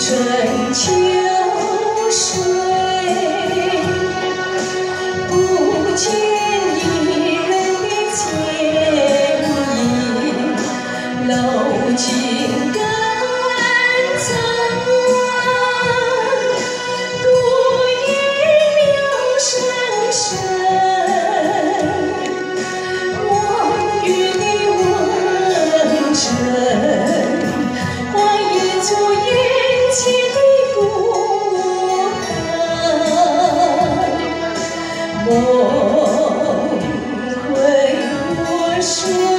春秋时。special.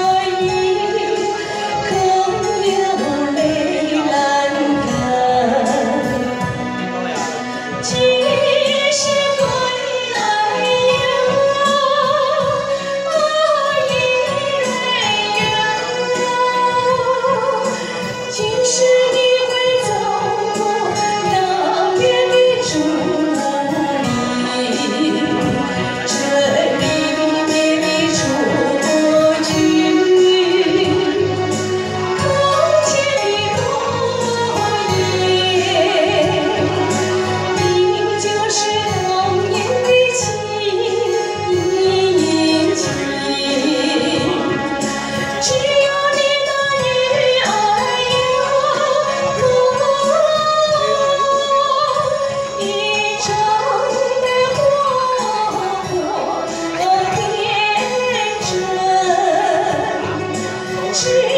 she